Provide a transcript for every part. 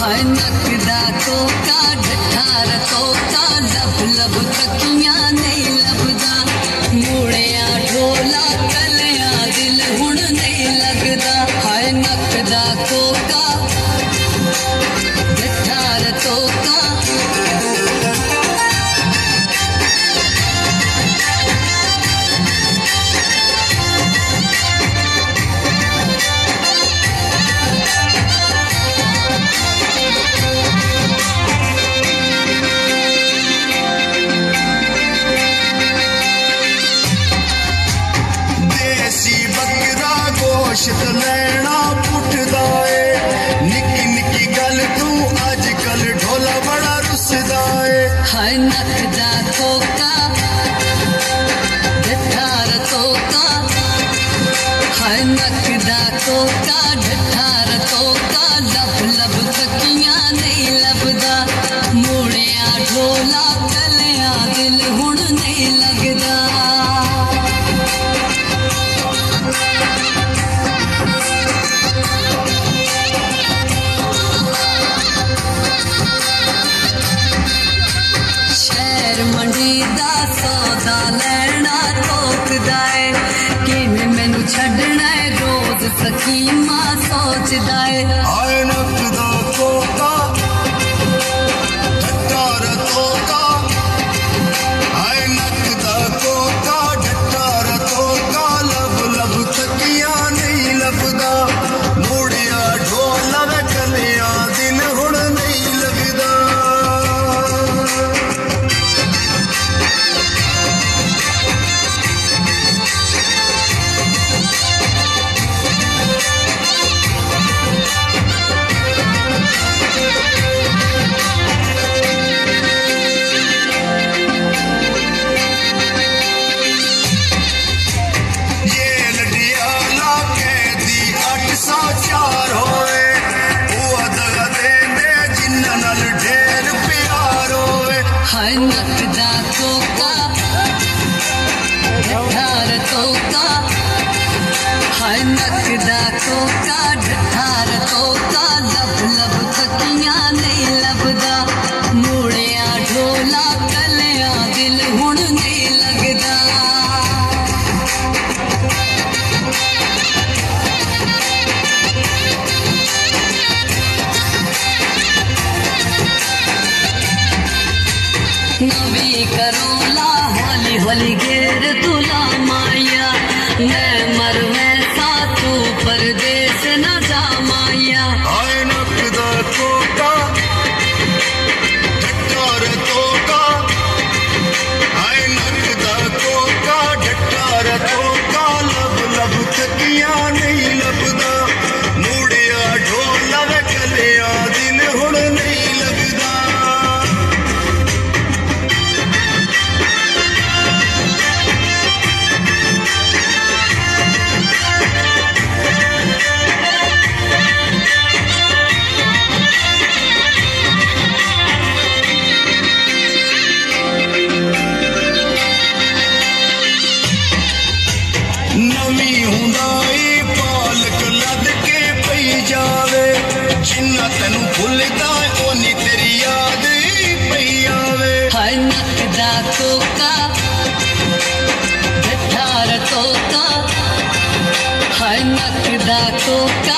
हाय नकदा तो का ढठार तो का लब लब तकिया ने। नकदा कोका ढठार कोका लब लब थकियां सखी मां सोचदा कोका हाय नकदा कोका ढठार कोका लब नवी करोला हौली होली घेर तुला माया मैं मरवे सा तू पर दे अलविदा ओनी तेरी याद पई आवे हर नकदा कोका गठार तोता हर नकदा कोका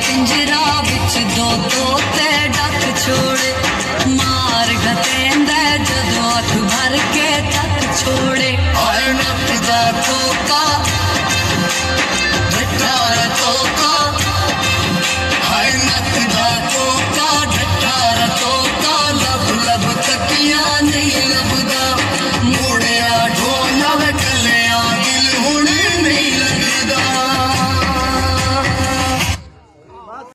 पिंजरा बिच दो तोते डक छो।